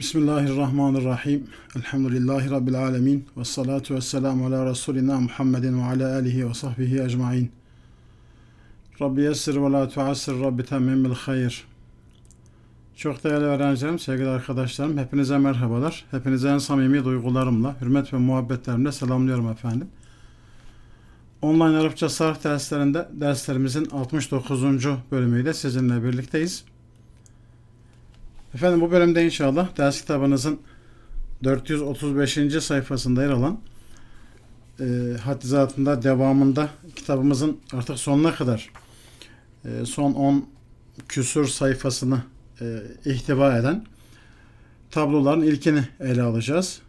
Bismillahirrahmanirrahim. Elhamdülillahi Rabbil alemin. Ve salatu ve selamu ala Resulina Muhammedin ve ala alihi ve sahbihi ecmain. Rabbi yessir ve la tuassir Rabbi temmim bil hayır. Çok değerli öğrencilerim, sevgili arkadaşlarım, hepinize merhabalar. Hepinize en samimi duygularımla, hürmet ve muhabbetlerimle selamlıyorum efendim. Online Arapça sarf derslerinde derslerimizin 69. bölümüyle sizinle birlikteyiz. Efendim bu bölümde inşallah ders kitabınızın 435. sayfasında yer alan e, hattizatında devamında kitabımızın artık sonuna kadar e, son 10 küsur sayfasını e, ihtiva eden tabloların ilkini ele alacağız.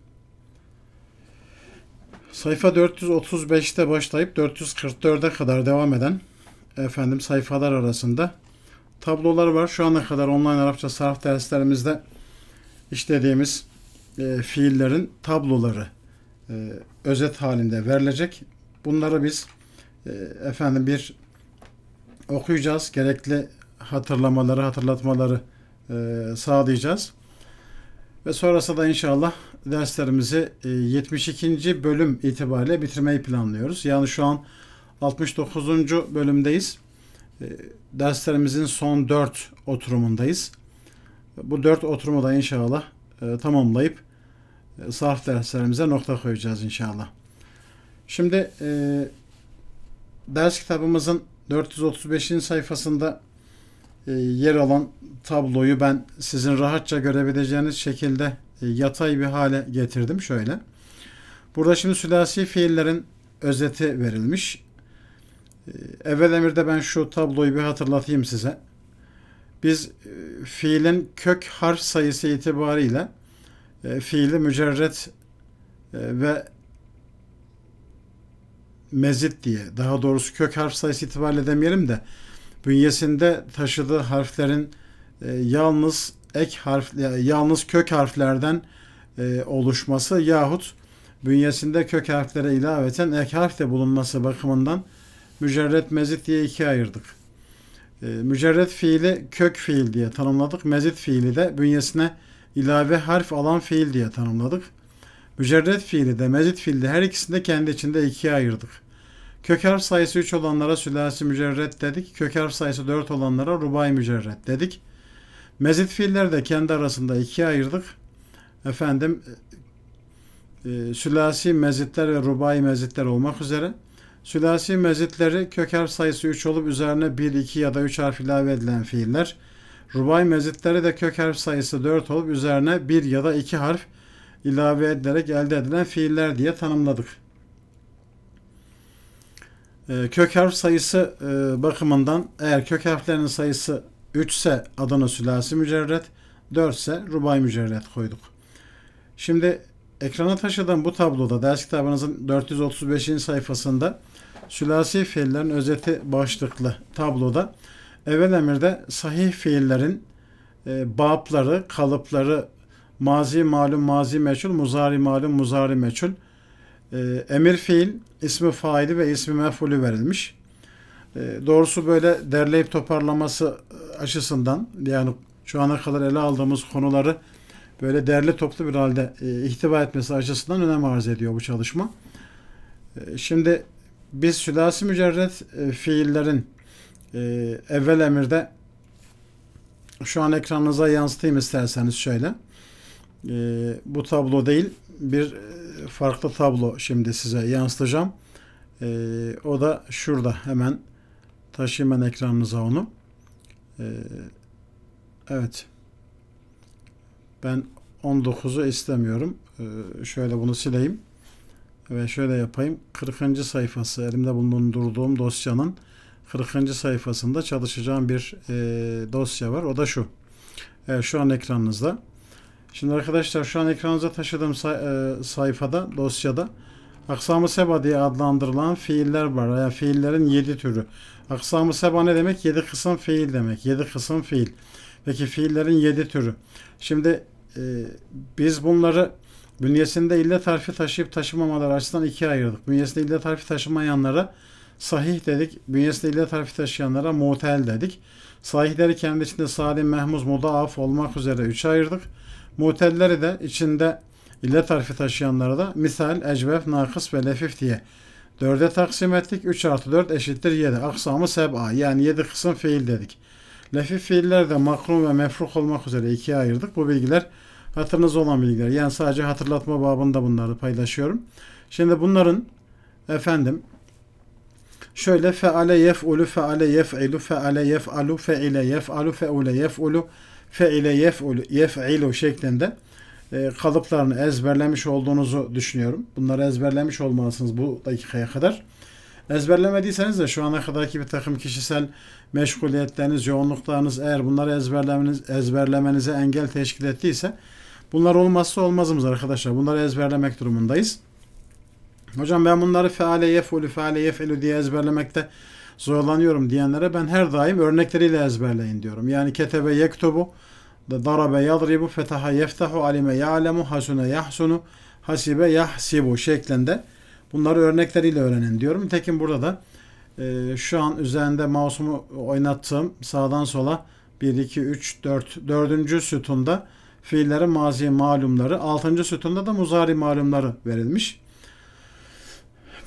Sayfa 435'te başlayıp 444'e kadar devam eden efendim sayfalar arasında tablolar var. Şu ana kadar online Arapça sarf derslerimizde işlediğimiz e, fiillerin tabloları e, özet halinde verilecek. Bunları biz e, efendim bir okuyacağız. Gerekli hatırlamaları, hatırlatmaları e, sağlayacağız. Ve sonrasında da inşallah derslerimizi e, 72. bölüm itibariyle bitirmeyi planlıyoruz. Yani şu an 69. bölümdeyiz. E, derslerimizin son 4 oturumundayız. Bu 4 oturumu da inşallah e, tamamlayıp e, sarf derslerimize nokta koyacağız inşallah. Şimdi ders kitabımızın 435. sayfasında yer alan tabloyu ben sizin rahatça görebileceğiniz şekilde yatay bir hale getirdim şöyle. Burada şimdi sülasi fiillerin özeti verilmiş. E, evvel emirde ben şu tabloyu bir hatırlatayım size. Biz fiilin kök harf sayısı itibariyle fiili mücerret ve mezit diye daha doğrusu kök harf sayısı itibariyle demeyelim de bünyesinde taşıdığı harflerin e, yalnız ek harf yalnız kök harflerden e, oluşması yahut bünyesinde kök harflere ilaveten ek harf de bulunması bakımından mücerret mezit diye ikiye ayırdık. E, mücerret fiili kök fiil diye tanımladık. Mezit fiili de bünyesine ilave harf alan fiil diye tanımladık. Mücerret fiili de mezit fiili de her ikisini de kendi içinde ikiye ayırdık. Kök harf sayısı 3 olanlara sülasi mücerret dedik. Kök harf sayısı 4 olanlara rubai mücerret dedik. Mezit fiiller de kendi arasında ikiye ayırdık. Efendim e, sülasi mezitler ve rubai mezitler olmak üzere. Sülasi mezitleri kök harf sayısı 3 olup üzerine 1, 2 ya da 3 harf ilave edilen fiiller. Rubai mezitleri de kök harf sayısı 4 olup üzerine 1 ya da 2 harf ilave edilerek elde edilen fiiller diye tanımladık. Ee, kök harf sayısı e, bakımından eğer kök harflerinin sayısı 3 ise adına sülasi mücerret, 4 ise rubay mücerret koyduk. Şimdi ekrana taşıdığım bu tabloda ders kitabınızın 435. sayfasında sülasi fiillerin özeti başlıklı tabloda evvel emirde sahih fiillerin e, babları, kalıpları, mazi malum, mazi meçhul, muzari malum, muzari meçhul, e, emir fiil, ismi faili ve ismi mefulü verilmiş. E, doğrusu böyle derleyip toparlaması açısından yani şu ana kadar ele aldığımız konuları böyle derli toplu bir halde e, ihtiva etmesi açısından önem arz ediyor bu çalışma. E, şimdi biz sülasi mücerret e, fiillerin e, evvel emirde şu an ekranınıza yansıtayım isterseniz şöyle. E, bu tablo değil bir farklı tablo şimdi size yansıtacağım. O da şurada hemen taşıyayım ben ekranınıza onu. Evet. Ben 19'u istemiyorum. Şöyle bunu sileyim. Ve şöyle yapayım. 40. sayfası elimde bulundurduğum dosyanın 40. sayfasında çalışacağım bir e, dosya var. O da şu. Evet, şu an ekranınızda. Şimdi arkadaşlar şu an ekranınıza taşıdığım say e, sayfada, dosyada Aksamı seba diye adlandırılan fiiller var. Yani fiillerin yedi türü. Aksamı seba ne demek? Yedi kısım fiil demek. Yedi kısım fiil. Peki fiillerin yedi türü. Şimdi e, biz bunları bünyesinde illet harfi taşıyıp taşımamaları açısından ikiye ayırdık. Bünyesinde illet harfi taşımayanlara sahih dedik. Bünyesinde illet harfi taşıyanlara mutel dedik. Sahihleri kendi içinde salim, mehmuz, mudaaf olmak üzere üçe ayırdık. Mutelleri de içinde illet harfi taşıyanları da misal, ecvef, nakıs ve lefif diye dörde taksim ettik. 3 artı 4 eşittir 7. Aksamı seb'a yani 7 kısım fiil dedik. Lefif fiiller de makrun ve mefruk olmak üzere ikiye ayırdık. Bu bilgiler hatırınız olan bilgiler. Yani sadece hatırlatma babında bunları paylaşıyorum. Şimdi bunların efendim şöyle feale yef'ulu feale yef'ilu feale yef'alu fe'ile yef'alu fe'ule yef'ulu fe'ile yef'ulu yef'ilu şeklinde e, kalıplarını ezberlemiş olduğunuzu düşünüyorum. Bunları ezberlemiş olmalısınız bu dakikaya kadar. Ezberlemediyseniz de şu ana kadarki bir takım kişisel meşguliyetleriniz, yoğunluklarınız eğer bunları ezberlemeniz, ezberlemenize engel teşkil ettiyse bunlar olmazsa olmazımız arkadaşlar. Bunları ezberlemek durumundayız. Hocam ben bunları feale yefulu feale yefelu diye ezberlemekte zorlanıyorum diyenlere ben her daim örnekleriyle ezberleyin diyorum. Yani ketebe yektubu darabe yadribu fetaha yeftahu alime ya'lemu hasune yahsunu hasibe yahsibu şeklinde bunları örnekleriyle öğrenin diyorum. Tekin burada da e, şu an üzerinde mouse'umu oynattığım sağdan sola 1, 2, 3, 4, 4. sütunda fiillerin mazi malumları, 6. sütunda da muzari malumları verilmiş.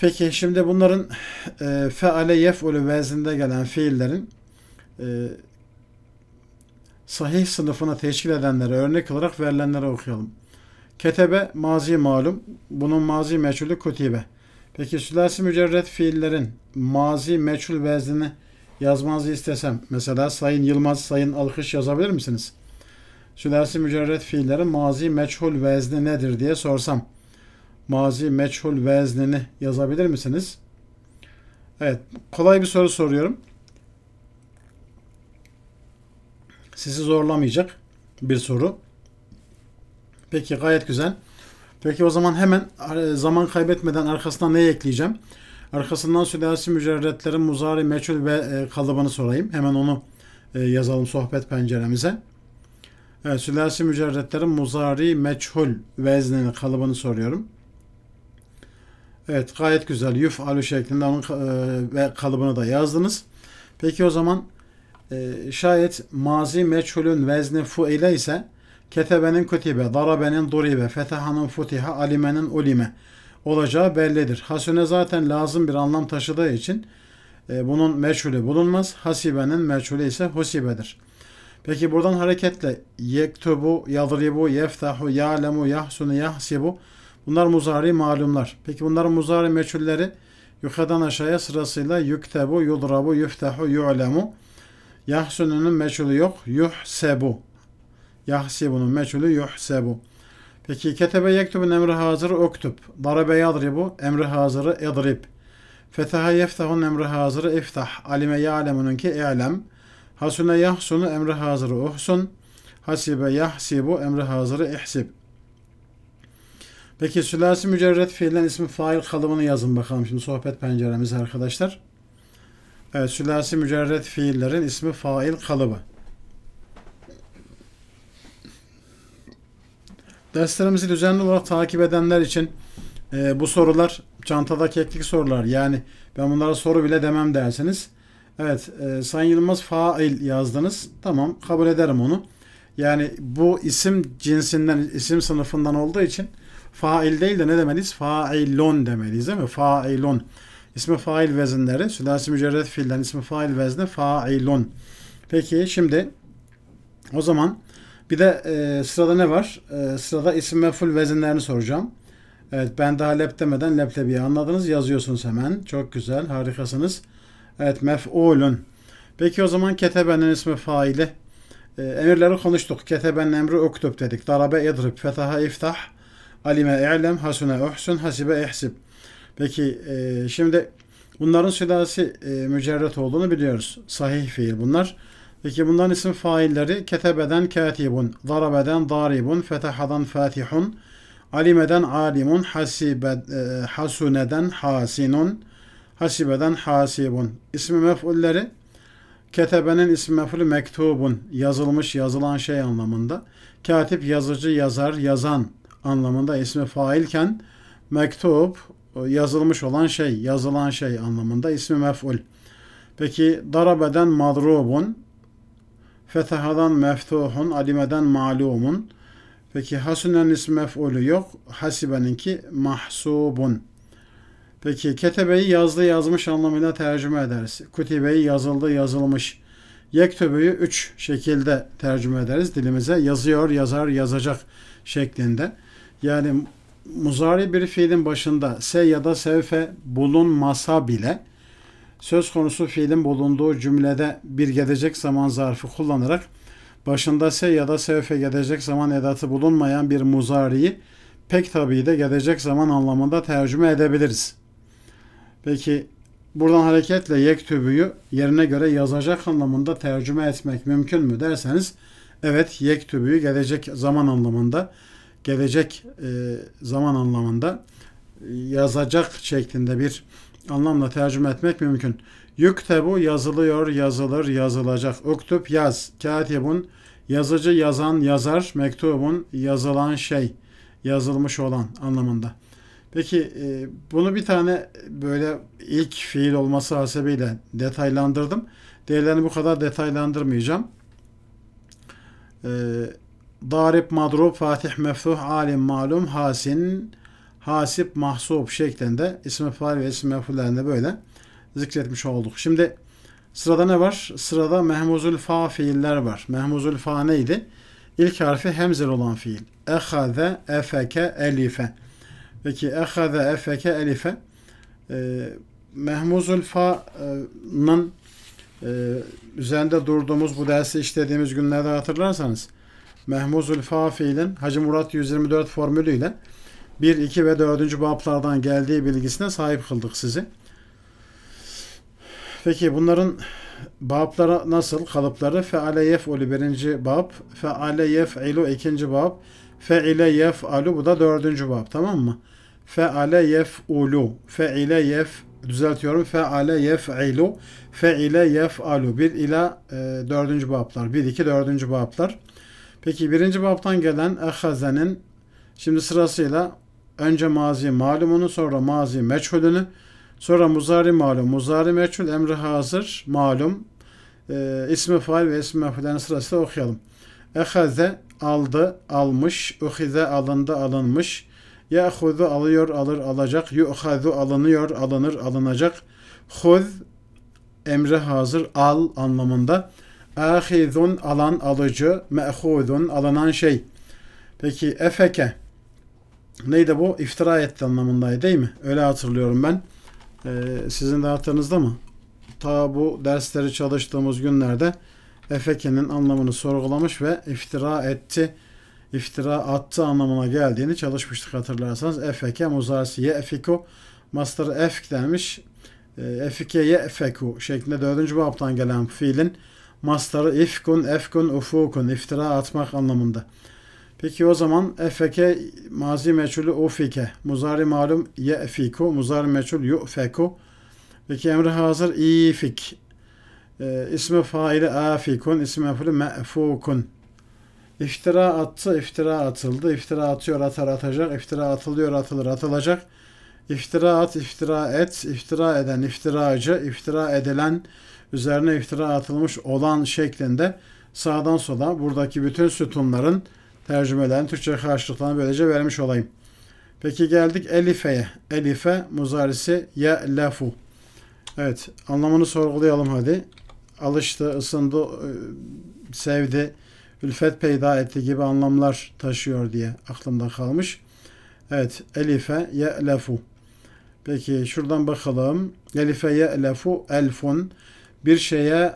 Peki şimdi bunların e, feale yef'ulu vezinde gelen fiillerin e, sahih sınıfına teşkil edenlere örnek olarak verilenleri okuyalım. Ketebe mazi malum. Bunun mazi meçhulü kutibe. Peki sülasi mücerret fiillerin mazi meçhul veznini yazmanızı istesem mesela Sayın Yılmaz, Sayın Alkış yazabilir misiniz? Sülasi mücerret fiillerin mazi meçhul vezni nedir diye sorsam mazi meçhul veznini yazabilir misiniz? Evet, kolay bir soru soruyorum. Sizi zorlamayacak bir soru. Peki gayet güzel. Peki o zaman hemen e, zaman kaybetmeden arkasından ne ekleyeceğim? Arkasından sülasi mücerretlerin muzari meçhul ve e, kalıbını sorayım. Hemen onu e, yazalım sohbet penceremize. Evet, sülasi mücerretlerin muzari meçhul veznini kalıbını soruyorum. Evet gayet güzel. Yuf alu şeklinde onun ve kalıbını da yazdınız. Peki o zaman şayet mazi meçhulün vezni fuile ise ketebenin kutibe, darabenin duribe, fetahanın futiha, alimenin ulime olacağı bellidir. Hasune zaten lazım bir anlam taşıdığı için e, bunun meçhulü bulunmaz. Hasibenin meçhulü ise husibedir. Peki buradan hareketle yektubu, yadribu, yeftahu, ya'lemu, yahsunu, yahsibu bunlar muzari malumlar. Peki bunların muzari meçhulleri yukarıdan aşağıya sırasıyla yüktebu, yudrabu, yüftahu, yu'lemu. Yahsununun meçhulü yok. Yuhsebu. Yahsibunun meçhulü yuhsebu. Peki ketebe yektubun emri hazırı oktub. Darabe yadribu emri hazırı edrib. Fetaha yeftahun emri hazırı iftah. Alime ya'lemunun ki i'lem. Hasune yahsunu emri hazırı uhsun. Hasibe yahsibu emri hazırı ihsib. Peki sülasi mücerret fiilen ismi fail kalıbını yazın bakalım şimdi sohbet penceremiz arkadaşlar. Evet sülasi mücerret fiillerin ismi fail kalıbı. Derslerimizi düzenli olarak takip edenler için e, bu sorular çantada keklik sorular. Yani ben bunlara soru bile demem dersiniz. Evet, e, Sayın Yılmaz fail yazdınız. Tamam, kabul ederim onu. Yani bu isim cinsinden, isim sınıfından olduğu için fail değil de ne demeliyiz? Failon demeliyiz değil mi? Failon. İsmi fail vezinleri, sülasi mücerret fiilden ismi fail vezni failon. Peki şimdi o zaman bir de e, sırada ne var? E, sırada isim meful vezinlerini soracağım. Evet ben daha lep demeden leblebiyi anladınız. Yazıyorsunuz hemen. Çok güzel. Harikasınız. Evet mef'ulun. Peki o zaman ketebenin ismi faili. E, emirleri konuştuk. Ketebenin emri uktub dedik. Darabe idrib. Fetaha iftah. Alime i'lem. Hasune uhsun. Hasibe ihsib. Peki e, şimdi bunların sülasi e, mücerret olduğunu biliyoruz. Sahih fiil bunlar. Peki bunların isim failleri ketebeden katibun, darabeden daribun, fetahadan fatihun, alimeden alimun, hasibe, e, hasuneden hasinun, hasibeden hasibun. İsmi mef'ulleri ketebenin ismi mef'ulü mektubun, yazılmış, yazılan şey anlamında. Katip yazıcı, yazar, yazan anlamında ismi failken mektub yazılmış olan şey, yazılan şey anlamında ismi mef'ul. Peki darabeden madrubun, Fetahadan meftuhun, alimeden malumun. Peki hasunen ismi mef'ulü yok. Hasibeninki mahsubun. Peki ketebeyi yazdı yazmış anlamıyla tercüme ederiz. Kutibeyi yazıldı yazılmış. Yektöbüyü üç şekilde tercüme ederiz dilimize. Yazıyor, yazar, yazacak şeklinde. Yani muzari bir fiilin başında se ya da sevfe bulunmasa bile söz konusu fiilin bulunduğu cümlede bir gelecek zaman zarfı kullanarak başında se ya da sevfe gelecek zaman edatı bulunmayan bir muzariyi pek tabii de gelecek zaman anlamında tercüme edebiliriz. Peki buradan hareketle yektübüyü yerine göre yazacak anlamında tercüme etmek mümkün mü derseniz evet yektübüyü gelecek zaman anlamında gelecek e, zaman anlamında yazacak şeklinde bir anlamla tercüme etmek mümkün. Yüktebu yazılıyor, yazılır, yazılacak. Uktub yaz. Katibun yazıcı, yazan, yazar. Mektubun yazılan şey, yazılmış olan anlamında. Peki e, bunu bir tane böyle ilk fiil olması hasebiyle detaylandırdım. Diğerlerini bu kadar detaylandırmayacağım. E, Darip, madrub, fatih, meftuh, alim, malum, hasin, hasip, mahsub şeklinde ismi fail ve ismi mefullerinde böyle zikretmiş olduk. Şimdi sırada ne var? Sırada mehmuzul fa fiiller var. Mehmuzul fa neydi? İlk harfi hemzel olan fiil. Ehaze, efeke, elife. Peki ehaze, efeke, elife. E, mehmuzul fa'nın e, üzerinde durduğumuz bu dersi işlediğimiz günlerde hatırlarsanız Mehmuzul Fa fiilin Hacı Murat 124 formülüyle 1, 2 ve 4. bablardan geldiği bilgisine sahip kıldık sizi. Peki bunların babları nasıl? Kalıpları feale yef'ulu birinci bab, feale yef'ilu ikinci bab, fe'ile yef'alu bu da dördüncü bab tamam mı? Feale yef'ulu, fe'ile yef düzeltiyorum. Feale yef'ilu, fe'ile yef'alu. Bir ila e, dördüncü bablar. Bir, iki, dördüncü bablar. Peki birinci babtan gelen ehazenin şimdi sırasıyla önce mazi malumunu sonra mazi meçhulünü sonra muzari malum muzari meçhul emri hazır malum e, ismi fail ve ismi mefhulerin sırasıyla okuyalım. Ehaze aldı almış uhize alındı alınmış Ya'hudu alıyor alır alacak yu'hadu alınıyor alınır alınacak huz emri hazır al anlamında ahizun alan alıcı, me'hudun alınan şey. Peki efeke neydi bu? İftira etti anlamındaydı değil mi? Öyle hatırlıyorum ben. Ee, sizin de hatırınızda mı? Ta bu dersleri çalıştığımız günlerde efekenin anlamını sorgulamış ve iftira etti, iftira attı anlamına geldiğini çalışmıştık hatırlarsanız. Efeke muzarisi ye'fiku master efk denmiş. Efike ye'feku şeklinde dördüncü babtan gelen fiilin mastarı ifkun, efkun, ufukun, iftira atmak anlamında. Peki o zaman efeke mazi meçhulü ufike, muzari malum ye'fiku, muzari meçhul yu'feku. Peki emri hazır ifik, e, ismi faili afikun, ismi mefulü me'fukun. İftira attı, iftira atıldı, iftira atıyor, atar, atacak, iftira atılıyor, atılır, atılacak. İftira at, iftira et, iftira eden, iftiracı, iftira edilen, üzerine iftira atılmış olan şeklinde sağdan sola buradaki bütün sütunların tercümelerini Türkçe karşılıklarını böylece vermiş olayım. Peki geldik Elife'ye. Elife muzarisi ye'lefu. Evet anlamını sorgulayalım hadi. Alıştı, ısındı, e, sevdi, ülfet peyda etti gibi anlamlar taşıyor diye aklımda kalmış. Evet Elife ye'lefu. Peki şuradan bakalım. Elife ye'lefu elfun bir şeye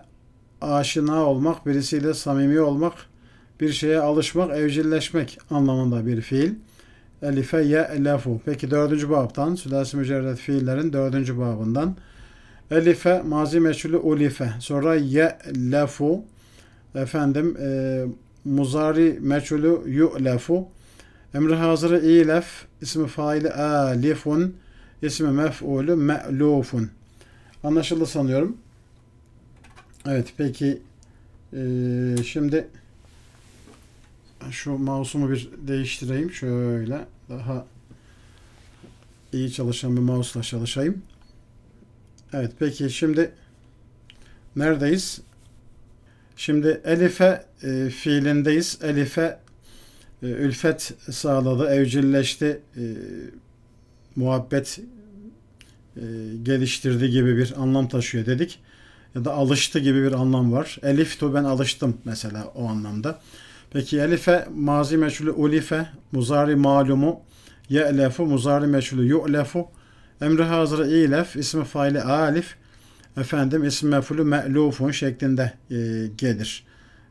aşina olmak, birisiyle samimi olmak, bir şeye alışmak, evcilleşmek anlamında bir fiil. Elife ye'lefu. Peki dördüncü babdan, sülasi mücerred fiillerin dördüncü babından. Elife mazi meçhulü ulife. Sonra ye'lefu. Efendim e, muzari meçhulü yu'lefu. Emri hazırı ilef. ismi faili alifun. ismi mef'ulü me'lufun. Anlaşıldı sanıyorum. Evet peki ee, şimdi şu mouse'umu bir değiştireyim. Şöyle daha iyi çalışan bir mouse'la çalışayım. Evet peki şimdi neredeyiz? Şimdi elife e, fiilindeyiz. Elife e, ülfet sağladı, evcilleşti, e, muhabbet e, geliştirdi gibi bir anlam taşıyor dedik. Ya da alıştı gibi bir anlam var. Elif tu ben alıştım mesela o anlamda. Peki elife mazi meçhulü ulife muzari malumu ye'lefu muzari meçhulü yu'lefu emri hazırı ilef ismi faili alif efendim ismi mefulü me'lufun şeklinde e, gelir.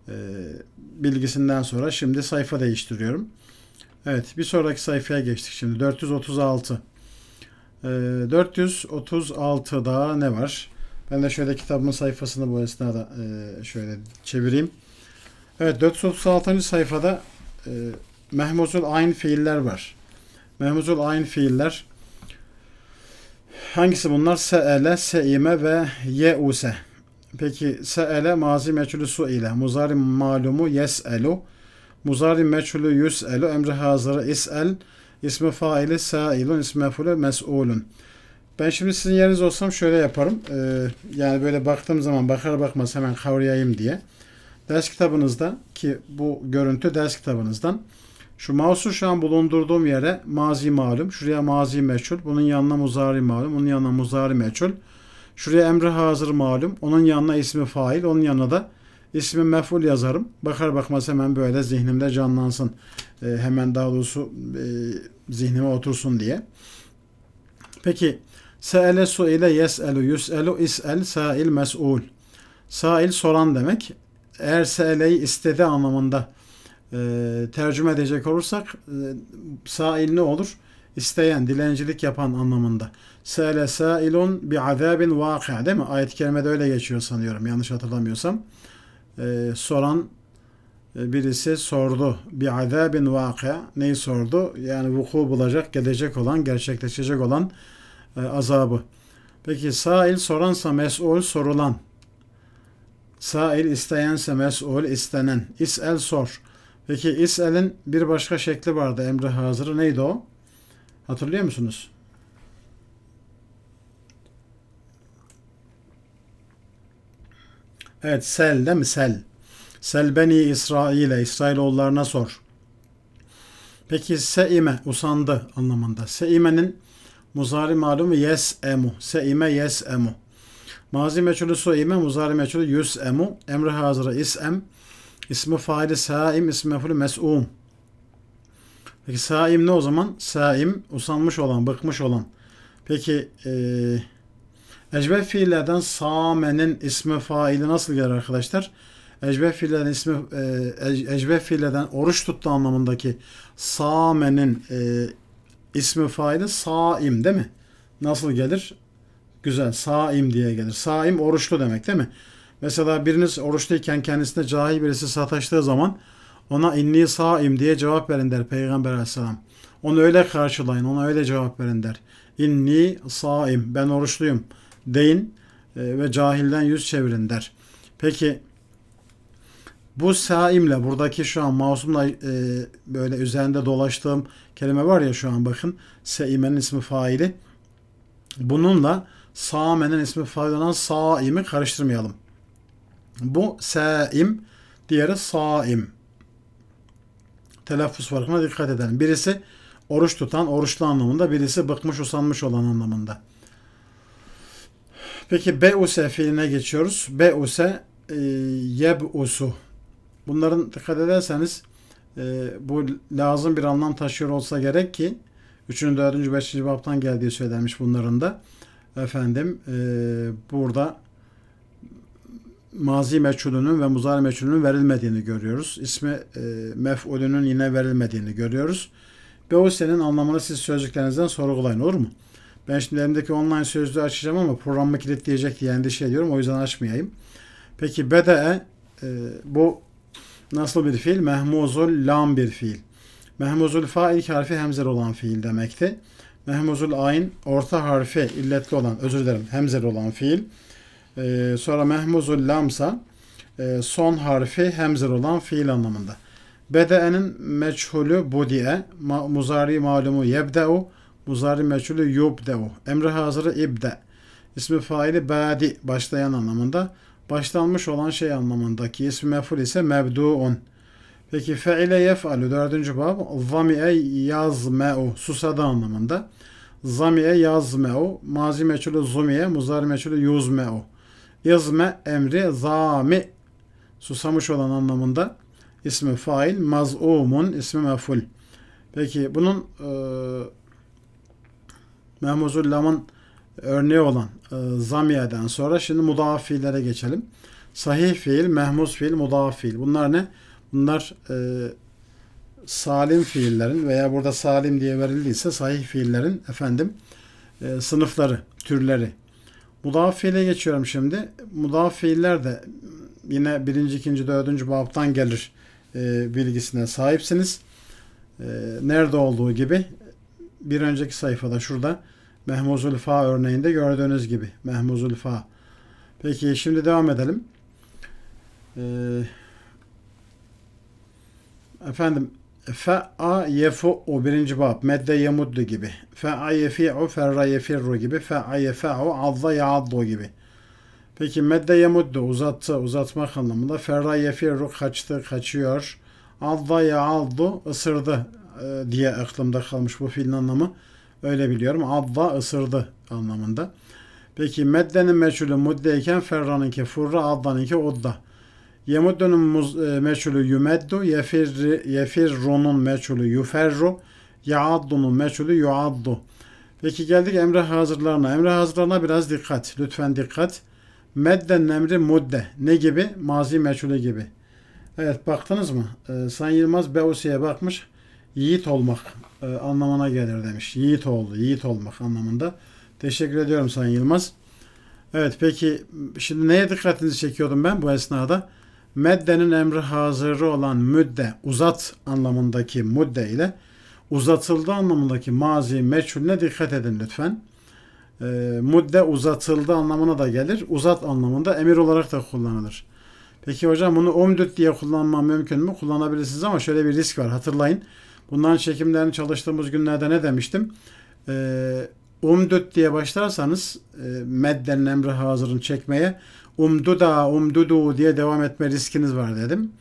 E, bilgisinden sonra şimdi sayfa değiştiriyorum. Evet bir sonraki sayfaya geçtik şimdi 436. E, 436'da ne var? Ben de şöyle kitabımın sayfasını bu esnada e, şöyle çevireyim. Evet 436. sayfada e, mehmuzul ayn fiiller var. Mehmuzul ayn fiiller hangisi bunlar? Se'ele, se'ime ve ye'use. Peki se'ele mazi meçhulü su ile. Muzari malumu yes'elu. Muzari meçhulü yus'elu. Emri hazırı is'el. İsmi faili sa'ilun. İsmi mefulü mes'ulun. Ben şimdi sizin yeriniz olsam şöyle yaparım. Ee, yani böyle baktığım zaman bakar bakmaz hemen kavrayayım diye. Ders kitabınızda ki bu görüntü ders kitabınızdan şu mouse'u şu an bulundurduğum yere mazi malum. Şuraya mazi meçhul. Bunun yanına muzari malum. Onun yanına muzari meçhul. Şuraya emri hazır malum. Onun yanına ismi fail. Onun yanına da ismi mef'ul yazarım. Bakar bakmaz hemen böyle zihnimde canlansın. E, hemen daha doğrusu e, zihnime otursun diye. Peki Se'ele suile yes'elu yus'elu is'el sa'il mes'ul. Sa'il soran demek. Eğer se'eleyi istedi anlamında e, tercüme edecek olursak e, sa'il ne olur? İsteyen, dilencilik yapan anlamında. Se'ele sa'ilun bi azabin vaki' değil mi? Ayet-i kerimede öyle geçiyor sanıyorum yanlış hatırlamıyorsam. E, soran birisi sordu. Bi azabin vaki' neyi sordu? Yani vuku bulacak, gelecek olan, gerçekleşecek olan e, azabı. Peki sail soransa mes'ul sorulan. Sail isteyense mes'ul istenen. İs'el sor. Peki is'el'in bir başka şekli vardı emri hazırı. Neydi o? Hatırlıyor musunuz? Evet sel değil mi? Sel. Sel beni İsrail'e, İsrailoğullarına sor. Peki seime, usandı anlamında. Seime'nin Muzari malumu yes emu. Seime yes emu. Mazi meçhulü suime, muzari meçhulü yüz emu. Emri hazırı isem. İsmi faili saim, ismi mefulü mes'um. Peki saim ne o zaman? Saim, usanmış olan, bıkmış olan. Peki e, ecbef fiillerden samenin ismi faili nasıl gelir arkadaşlar? Ecbef fiillerden ismi e, ecbef fiillerden oruç tuttu anlamındaki samenin e, ismi faili saim değil mi? Nasıl gelir? Güzel. Saim diye gelir. Saim oruçlu demek değil mi? Mesela biriniz oruçluyken kendisine cahil birisi sataştığı zaman ona inni saim diye cevap verin der Peygamber aleyhisselam. Onu öyle karşılayın. Ona öyle cevap verin der. İnni saim. Ben oruçluyum. Deyin e, ve cahilden yüz çevirin der. Peki bu saimle buradaki şu an masumla e, böyle üzerinde dolaştığım kelime var ya şu an bakın. Seime'nin ismi faili. Bununla Samen'in ismi faili olan saimi karıştırmayalım. Bu saim, diğeri saim. Telaffuz farkına dikkat edelim. Birisi oruç tutan, oruçlu anlamında, birisi bıkmış, usanmış olan anlamında. Peki beuse fiiline geçiyoruz. Beuse e, yeb'usu. Bunların dikkat ederseniz e, bu lazım bir anlam taşıyor olsa gerek ki 3. 4. 5. babtan geldiği söylenmiş bunların da. Efendim e, burada mazi meçhulünün ve muzari meçhulünün verilmediğini görüyoruz. İsmi e, mef'ulünün yine verilmediğini görüyoruz. Beuse'nin anlamını siz sözlüklerinizden sorgulayın olur mu? Ben şimdi elimdeki online sözlüğü açacağım ama programı kilitleyecek diye endişe ediyorum. O yüzden açmayayım. Peki bede'e e, bu nasıl bir fiil? Mehmuzul lam bir fiil. Mehmuzul fa ilk harfi hemzer olan fiil demekti. Mehmuzul ayn orta harfi illetli olan, özür dilerim, hemzer olan fiil. Ee, sonra mehmuzul lamsa e, son harfi hemzer olan fiil anlamında. Bede'nin meçhulü budi'e, ma, muzari malumu yebde'u, muzari meçhulü yubde'u. Emri hazırı ibde. İsmi faili badi, başlayan anlamında başlanmış olan şey anlamındaki ismi meful ise mebduun. Peki fe'ile yef'alu dördüncü bab zami'e yazme'u susadı anlamında. Zami'e yazme'u mazi meçhulü zumiye muzari meçhulü yuzme'u. İzme emri zami susamış olan anlamında ismi fail maz'umun ismi meful. Peki bunun e, Mehmuzul Lam'ın örneği olan e, zamiyeden sonra şimdi mudaf fiillere geçelim. Sahih fiil, mehmuz fiil, mudaf fiil. Bunlar ne? Bunlar e, salim fiillerin veya burada salim diye verildiyse sahih fiillerin efendim e, sınıfları, türleri. Mudaf fiile geçiyorum şimdi. Mudaf fiiller de yine birinci, ikinci, dördüncü babtan gelir e, bilgisine sahipsiniz. E, nerede olduğu gibi bir önceki sayfada şurada Mehmuzul Fa örneğinde gördüğünüz gibi Mehmuzul Fa. Peki şimdi devam edelim. Ee, efendim fe'a yefu o birinci bab. Medde yemuddu gibi. Fe'a yefi'u ferra yefirru gibi. Fe'a yefa'u azza ya'addu gibi. Peki medde yemuddu uzattı uzatmak anlamında. Ferra yefirru kaçtı kaçıyor. Azza ya'addu ısırdı e, diye aklımda kalmış bu fiilin anlamı. Öyle biliyorum. Azza ısırdı anlamında. Peki meddenin meçhulü muddeyken ferranınki furra addanınki odda Yemuddunun e, meçhulü yumeddu, yefir, yefirrunun meçhulü yuferru, yaaddunun meçhulü yuaddu. Peki geldik emre hazırlarına. Emre hazırlarına biraz dikkat. Lütfen dikkat. Medden emri mudde. Ne gibi? Mazi meçhulü gibi. Evet baktınız mı? Ee, Sayın Yılmaz Beusi'ye bakmış. Yiğit olmak e, anlamına gelir demiş. Yiğit oldu. Yiğit olmak anlamında. Teşekkür ediyorum Sayın Yılmaz. Evet peki şimdi neye dikkatinizi çekiyordum ben bu esnada? Meddenin emri hazırı olan müdde uzat anlamındaki müdde ile uzatıldı anlamındaki mazi meçhulüne dikkat edin lütfen. E, müdde uzatıldı anlamına da gelir. Uzat anlamında emir olarak da kullanılır. Peki hocam bunu umdüt diye kullanmam mümkün mü? Kullanabilirsiniz ama şöyle bir risk var. Hatırlayın. Bundan çekimlerini çalıştığımız günlerde ne demiştim? E, umdüt diye başlarsanız e, meddenin emri hazırını çekmeye umduda umdudu diye devam etme riskiniz var dedim.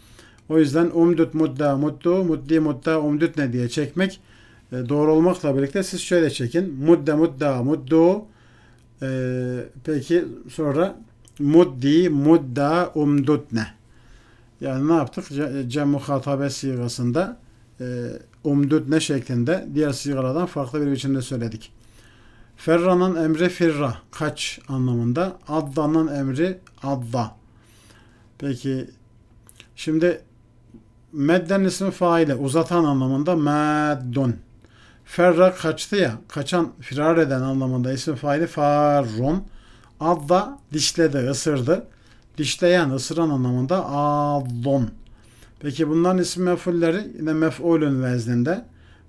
O yüzden umdut mudda muddu muddi mudda umdut ne diye çekmek e, doğru olmakla birlikte siz şöyle çekin. Mudda mudda muddu e, peki sonra muddi mudda umdut ne? Yani ne yaptık? Cem muhatabe sigasında e, umdut ne şeklinde diğer sigalardan farklı bir biçimde söyledik. Ferra'nın emri firra kaç anlamında. Adda'nın emri adda. Peki şimdi medden ismi faile uzatan anlamında meddun. Ferra kaçtı ya kaçan firar eden anlamında ismi faili farrun. Adda dişledi ısırdı. Dişleyen ısıran anlamında addon. Peki bunların ismi mefulleri yine mef'ulün vezninde.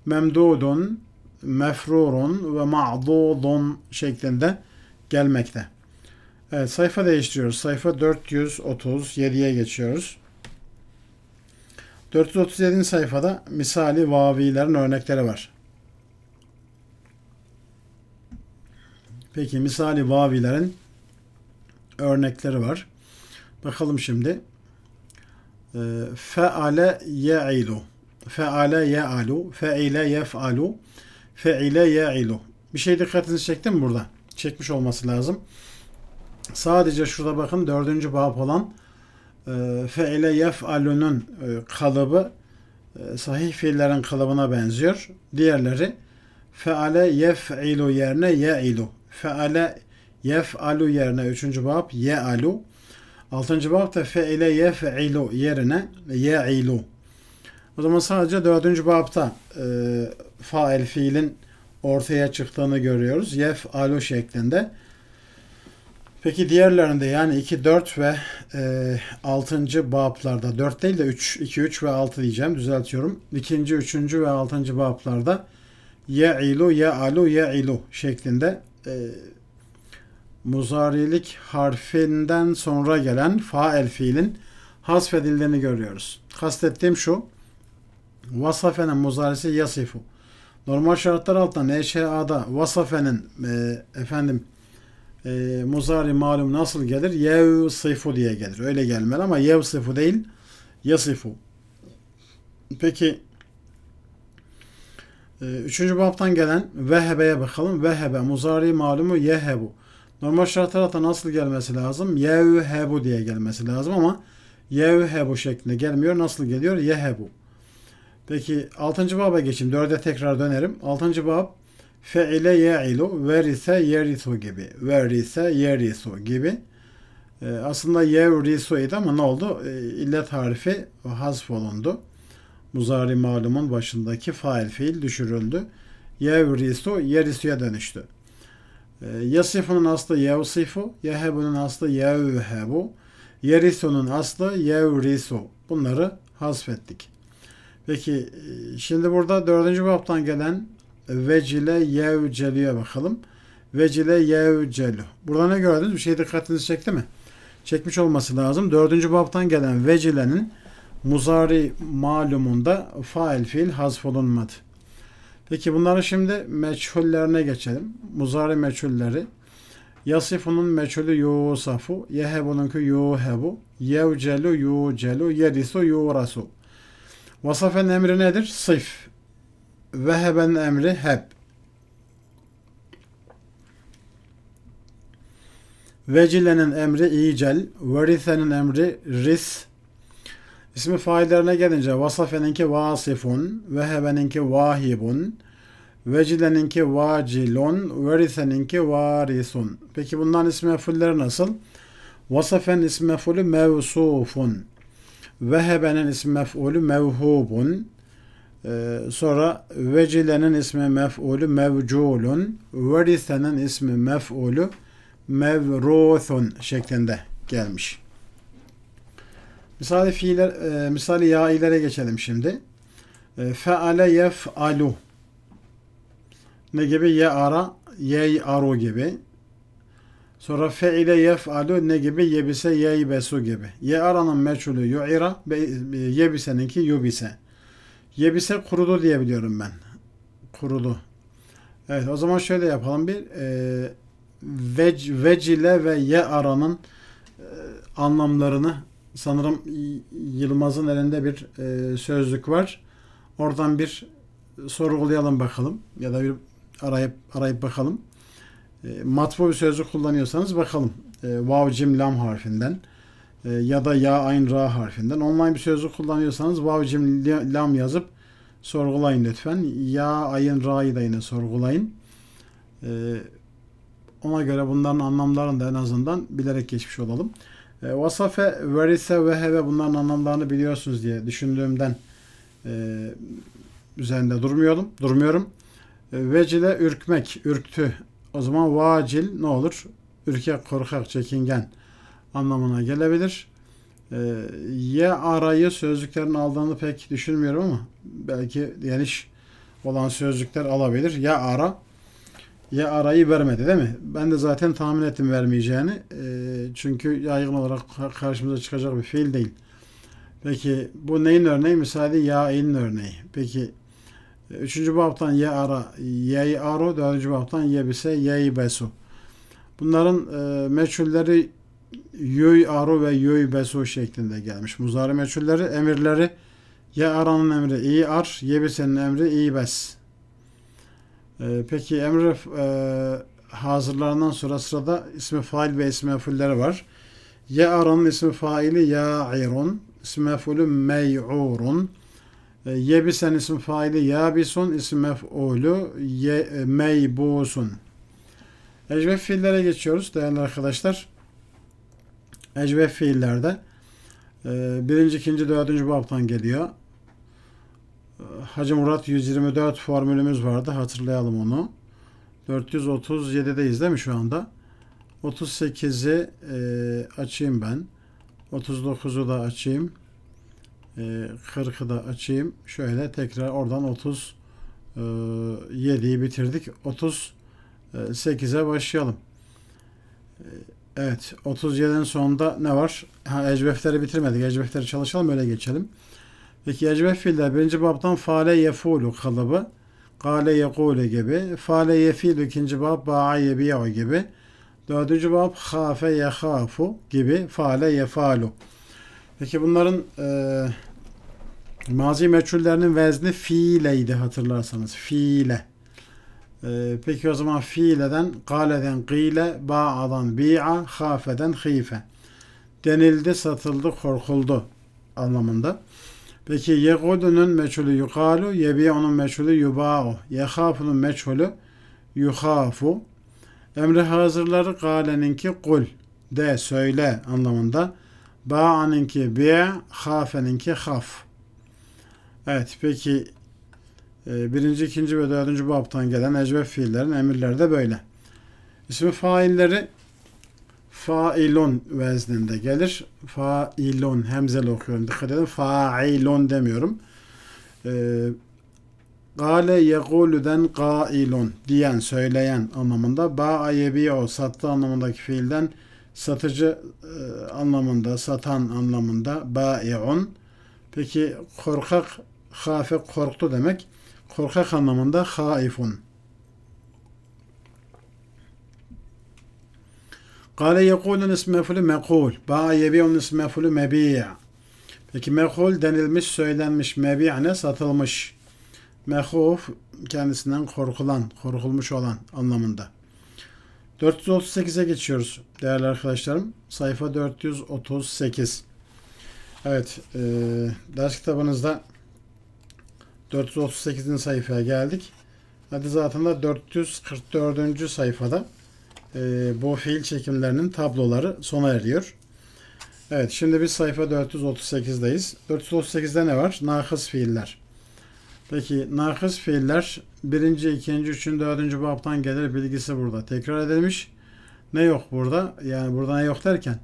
Memdudun, mefrurun ve ma'dudun şeklinde gelmekte. Evet sayfa değiştiriyoruz. Sayfa 437'ye geçiyoruz. 437. sayfada misali vavilerin örnekleri var. Peki misali vavilerin örnekleri var. Bakalım şimdi. Ee, feale ye'ilu. Feale ye'alu. Fe'ile yef'alu fe'ile ye'ilu. Bir şey dikkatinizi çekti mi burada? Çekmiş olması lazım. Sadece şurada bakın dördüncü bab olan e, fe'ile yef'alunun e, kalıbı e, sahih fiillerin kalıbına benziyor. Diğerleri fe'ale yef'ilu yerine ye'ilu. Fe'ale yef'alu yerine üçüncü bab ye'alu. Altıncı bab da fe'ile yef'ilu yerine ye'ilu. O zaman sadece dördüncü babta e, fail fiilin ortaya çıktığını görüyoruz. Yef alu şeklinde. Peki diğerlerinde yani 2, 4 ve e, 6. bablarda 4 değil de 3, 2, 3 ve 6 diyeceğim düzeltiyorum. 2. 3. ve 6. bablarda ye'ilu, ye'alu, ye'ilu şeklinde e, muzarilik harfinden sonra gelen fael fiilin hasfedildiğini görüyoruz. Kastettiğim şu vasafenin muzarisi yasifu. Normal şartlar altında NŞA'da vasafenin e, efendim e, muzari malum nasıl gelir? Yev sıfu diye gelir. Öyle gelmeli ama yev sıfu değil yasifu. Peki e, üçüncü babtan gelen vehebeye bakalım. Vehebe muzari malumu yehebu. Normal şartlarda nasıl gelmesi lazım? Yevhebu diye gelmesi lazım ama yevhebu şeklinde gelmiyor. Nasıl geliyor? Yehebu. Peki 6. baba geçeyim. 4'e tekrar dönerim. 6. bab fe'ile ye'ilu verise yerisu gibi. Verise yerisu gibi. Ee, aslında yevrisu idi ama ne oldu? Ee, illet harfi hazf olundu. Muzari malumun başındaki fail fiil düşürüldü. Yevrisu yerisuya dönüştü. Ee, Yasifunun aslı yevsifu, yehebunun aslı yevhebu, yerisu'nun aslı yevrisu. Bunları hasfettik. Peki e, şimdi burada dördüncü baptan gelen vecile yevceliye bakalım. Vecile yevcelu. Burada ne gördünüz? Bir şey dikkatinizi çekti mi? Çekmiş olması lazım. Dördüncü baptan gelen vecilenin muzari malumunda fail fiil hazfolunmadı. Peki bunları şimdi meçhullerine geçelim. Muzari meçhulleri. Yasifunun meçhulü yusafu, yehebununki yuhebu, yevcelu yucelu, yerisu yurasu. Vasafen emri nedir? Sıf. Veheben emri heb. Vecilenin emri icel. Verisenin emri ris. İsmi faillerine gelince vasafeninki vasifun, vehebeninki vahibun, vecileninki vacilun, veriseninki varisun. Peki bunların ismi mefulleri nasıl? Vasafen ismi mefulü mevsufun. Vehebenin ismi mef'ulü mevhubun. Ee, sonra vecilenin ismi mef'ulü mevculun. Verisenin ismi mef'ulü mevruthun şeklinde gelmiş. Misali fiiller, e, misali ya'ilere geçelim şimdi. E, feale yef'alu. Ne gibi? Ye ara, yey aru gibi. Sonra fe'ile yef'alu ne gibi? Yebise yeybesu gibi. Ye aranın meçhulü yu'ira, yebiseninki yubise. Yebise kurudu diyebiliyorum ben. Kurudu. Evet o zaman şöyle yapalım bir. E, vec, vecile ve ye aranın e, anlamlarını sanırım Yılmaz'ın elinde bir e, sözlük var. Oradan bir sorgulayalım bakalım ya da bir arayıp arayıp bakalım. E, matbu bir sözcük kullanıyorsanız bakalım. E, vav cim lam harfinden e, ya da ya ayn ra harfinden. Online bir sözcük kullanıyorsanız vav cim lam yazıp sorgulayın lütfen. Ya ayın ra'yı da yine sorgulayın. E, ona göre bunların anlamlarını da en azından bilerek geçmiş olalım. E, vasafe, verise ve heve bunların anlamlarını biliyorsunuz diye düşündüğümden e, üzerinde durmuyorum. durmuyorum. E, vecile ürkmek, ürktü. O zaman vacil ne olur? Ürkek, korkak, çekingen anlamına gelebilir. E, ye arayı sözcüklerin aldığını pek düşünmüyorum ama belki geniş olan sözcükler alabilir. Ya ara ya arayı vermedi değil mi? Ben de zaten tahmin ettim vermeyeceğini. E, çünkü yaygın olarak karşımıza çıkacak bir fiil değil. Peki bu neyin örneği? Misali ya'in örneği. Peki üçüncü babtan ye ara, ye'yi aro, dördüncü babtan ye bise, ye'yi besu. Bunların e, meçhulleri yüy aru ve yüy besu şeklinde gelmiş. Muzari meçhulleri, emirleri ye aranın emri iyi ar, ye bisenin emri iyi bes. Ee, peki emre e, hazırlarından sonra sırada ismi fail ve ismi mefulleri var. Ya aranın ismi faili ya'irun, ismi mefulü mey'urun. E, yebisen ismi faili yabisun, ismi mef'ulü e, meybusun. Ecvef fiillere geçiyoruz değerli arkadaşlar. Ecvef fiillerde e, birinci, ikinci, dördüncü babtan geliyor. Hacı Murat 124 formülümüz vardı. Hatırlayalım onu. 437'deyiz değil mi şu anda? 38'i e, açayım ben. 39'u da açayım. E, 40'ı da açayım. Şöyle tekrar oradan 37'yi bitirdik. 38'e başlayalım. E, evet. 37'nin sonunda ne var? Ha, ecvefleri bitirmedik. Ecvefleri çalışalım öyle geçelim. Peki ecvef fiiller birinci babdan faale yefulu kalıbı. Kale yekule gibi. Faale yefilu ikinci bab ba'a yebi'u gibi. Dördüncü bab hafe yehafu gibi. Faale yefalu. Peki bunların e, Mazi meçhullerinin vezni fiileydi hatırlarsanız. Fiile. Ee, peki o zaman fiileden, galeden, gile, ba'adan, bi'a, hafeden, hife. Denildi, satıldı, korkuldu anlamında. Peki yegudunun meçhulü yukalu, yebi'unun meçhulü yuba'u, yekhafunun meçhulü yuhafu. Emri hazırları galeninki kul, de, söyle anlamında. Ba'aninki bi', hafeninki haf. Evet peki e, birinci, ikinci ve dördüncü babtan gelen ecvef fiillerin emirleri de böyle. İsmi failleri failun vezninde gelir. Failun hemzeli okuyorum. Dikkat edin. Failun demiyorum. Ee, Gale yegulüden gailun diyen, söyleyen anlamında. Ba'a yebi'u sattı anlamındaki fiilden satıcı e, anlamında, satan anlamında ba'i'un. Peki korkak, hafe korktu demek. Korkak anlamında haifun. Kale yekulun ismi mefulü mekul. Ba'a yebi'un ismi mefulü Peki mekul denilmiş, söylenmiş, mebi' ne? Satılmış. Mehuf kendisinden korkulan, korkulmuş olan anlamında. 438'e geçiyoruz değerli arkadaşlarım. Sayfa 438. Evet, e, ders kitabınızda 438. sayfaya geldik. Hadi zaten de 444. sayfada e, bu fiil çekimlerinin tabloları sona eriyor. Evet, şimdi biz sayfa 438'deyiz. 438'de ne var? Nahıs fiiller. Peki nakıs fiiller birinci, ikinci, üçüncü, dördüncü babtan gelir bilgisi burada. Tekrar edilmiş. Ne yok burada? Yani burada ne yok derken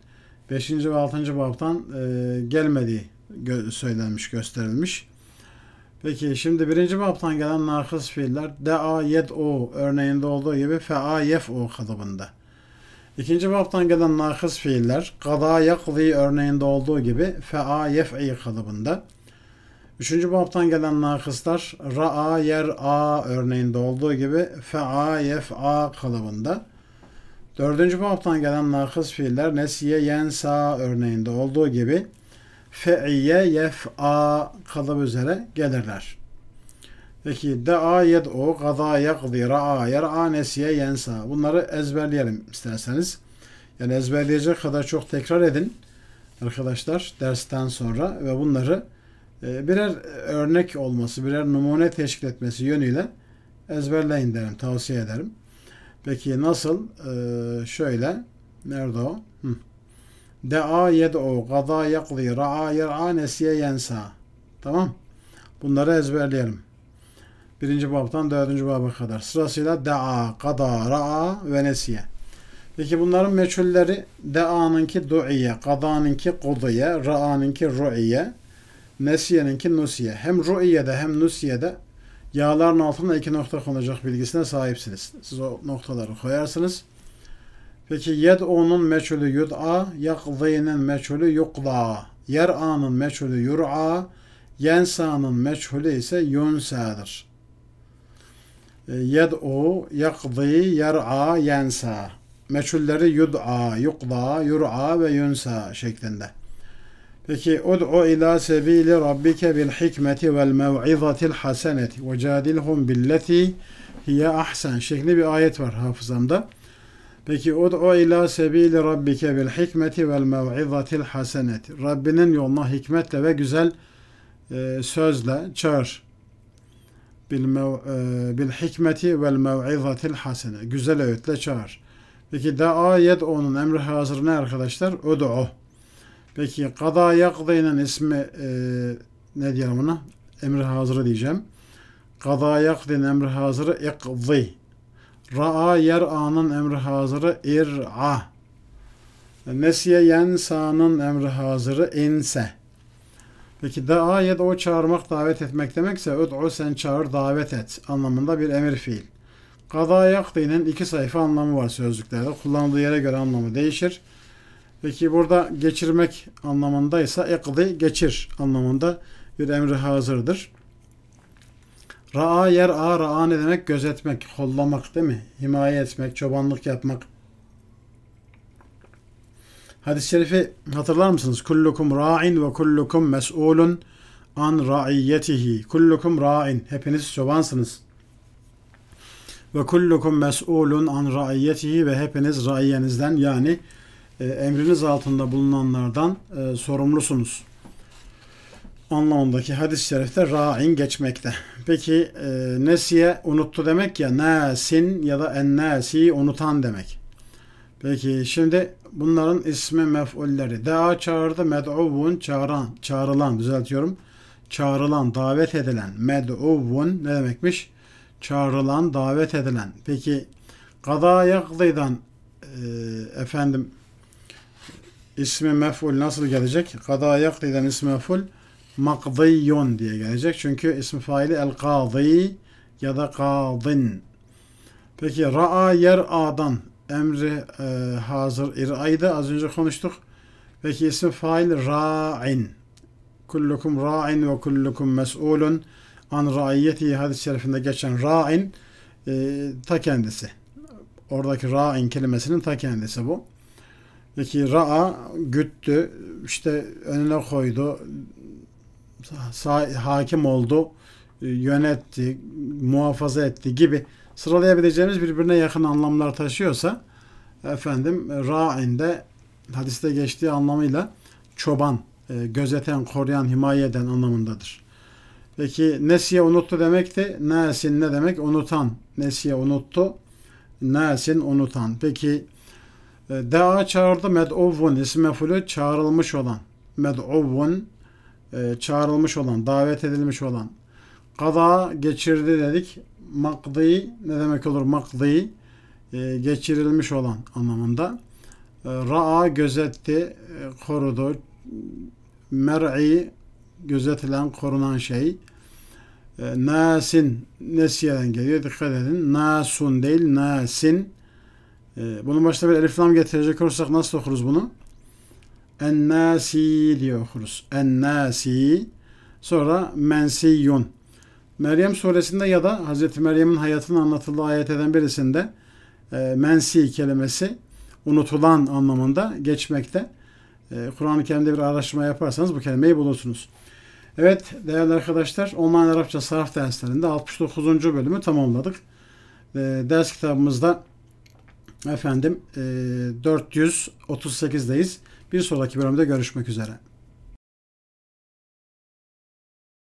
beşinci ve altıncı babtan e, gelmediği gö- söylenmiş, gösterilmiş. Peki şimdi birinci babtan gelen nakıs fiiller da, yed, o örneğinde olduğu gibi fe'a, yef, o kalıbında. İkinci babtan gelen nakıs fiiller kada, yakzi örneğinde olduğu gibi fe'a, yef'i kalıbında. Üçüncü babtan gelen nakıslar ra'a, yer, a örneğinde olduğu gibi fe'a, yef'a kalıbında. Dördüncü babtan gelen nakıs fiiller nesiye, yensa örneğinde olduğu gibi fe'iye, yef'a kalıbı üzere gelirler. Peki da'a, yed'u, gada, yakdi, ra'a, yer'a, nesiye, yensa. Bunları ezberleyelim isterseniz. Yani ezberleyecek kadar çok tekrar edin arkadaşlar dersten sonra ve bunları ee, birer örnek olması, birer numune teşkil etmesi yönüyle ezberleyin derim, tavsiye ederim. Peki nasıl? Ee, şöyle, nerede o? Hı. De'a yed'u, gada yakli, ra'a yer'a, nesiye yensa. Tamam. Bunları ezberleyelim. Birinci babdan dördüncü baba kadar. Sırasıyla de'a, gada, ra'a ve nesiye. Peki bunların meçhulleri de'anınki du'iye, gada'nınki kudiye, ra'anınki ru'iye, Nesiye'ninki Nusiye. Hem Ru'iye'de hem Nusiye'de yağların altında iki nokta konacak bilgisine sahipsiniz. Siz o noktaları koyarsınız. Peki yed'u'nun meçhulü yud'a, yakzî'nin meçhulü yukla, yer'a'nın meçhulü yur'a, yensa'nın meçhulü ise yunsa'dır. E, yed'u, yakzî, yer'a, yensa. Meçhulleri yud'a, yukla, yur'a ve yunsa şeklinde. Peki ud'u ila sebili rabbike bil hikmeti vel mev'izatil haseneti ve cadilhum billeti hiye ahsen şekli bir ayet var hafızamda. Peki ud'u ila sebili rabbike bil hikmeti vel mev'izatil haseneti. Rabbinin yoluna hikmetle ve güzel e, sözle çağır. Bil, mev, e, bil hikmeti vel mev'izatil hasene. Güzel öğütle çağır. Peki da'a yed'u'nun emri hazır ne arkadaşlar? Ud'u. Peki kada yakdıyının ismi e, ne diyelim ona? Emri hazırı diyeceğim. Kada yakdının emri hazırı ikzi. Ra'a yer'a'nın emri hazırı ir'a. Nesiye yensa'nın emri hazırı inse. Peki da'a ya da o çağırmak, davet etmek demekse ud'u sen çağır, davet et anlamında bir emir fiil. Kada yakdının iki sayfa anlamı var sözlüklerde. Kullanıldığı yere göre anlamı değişir. Peki burada geçirmek anlamındaysa ekdi geçir anlamında bir emri hazırdır. Ra'a yer a ra'a ne demek? Gözetmek, kollamak değil mi? Himaye etmek, çobanlık yapmak. Hadis-i şerifi hatırlar mısınız? Kullukum ra'in ve kullukum mes'ulun an ra'iyyetihi. Kullukum ra'in. Hepiniz çobansınız. Ve kullukum mes'ulun an ra'iyyetihi ve hepiniz raiyenizden yani e, emriniz altında bulunanlardan e, sorumlusunuz. Anlamındaki hadis-i şerifte ra'in geçmekte. Peki e, nesiye unuttu demek ya nasin ya da ennasi unutan demek. Peki şimdi bunların ismi mef'ulleri. Daa çağırdı med'uvun çağıran, çağrılan düzeltiyorum. Çağrılan, davet edilen. Med'uvun ne demekmiş? Çağrılan, davet edilen. Peki kada yakdıydan e, efendim ismi mef'ul nasıl gelecek? Kada yakdıydan ismi mef'ul makdiyun diye gelecek. Çünkü ismi faili el kadı ya da kadın. Peki ra'a yer a'dan emri e, hazır ir'aydı az önce konuştuk. Peki ismi fail ra'in. Kullukum ra'in ve kullukum mes'ulun an ra'iyyeti hadis-i şerifinde geçen ra'in e, ta kendisi. Oradaki ra'in kelimesinin ta kendisi bu. Peki ra'a güttü, işte önüne koydu, hakim oldu, yönetti, muhafaza etti gibi sıralayabileceğimiz birbirine yakın anlamlar taşıyorsa efendim ra'in de hadiste geçtiği anlamıyla çoban, e, gözeten, koruyan, himaye eden anlamındadır. Peki nesiye unuttu demek de nasin ne demek? Unutan. Nesiye unuttu. Nasin unutan. Peki e, Da'a çağırdı med'uvun ismi mefulü çağrılmış olan. Med'uvun e, çağrılmış olan, davet edilmiş olan. Kada geçirdi dedik. Makdi ne demek olur? Makdi e, geçirilmiş olan anlamında. Ra'a gözetti, korudu. Mer'i gözetilen, korunan şey. Nasin nesiyeden geliyor. Dikkat edin. Nasun değil, nasin. Bunun başına bir elif lam getirecek olursak nasıl okuruz bunu? Ennasi diye okuruz. Ennasi. Sonra mensiyun. Meryem suresinde ya da Hz. Meryem'in hayatını anlatıldığı ayetlerden birisinde e, mensi kelimesi unutulan anlamında geçmekte. E, Kur'an-ı Kerim'de bir araştırma yaparsanız bu kelimeyi bulursunuz. Evet değerli arkadaşlar online Arapça sarf derslerinde 69. bölümü tamamladık. E, ders kitabımızda efendim e, 438'deyiz. Bir sonraki bölümde görüşmek üzere.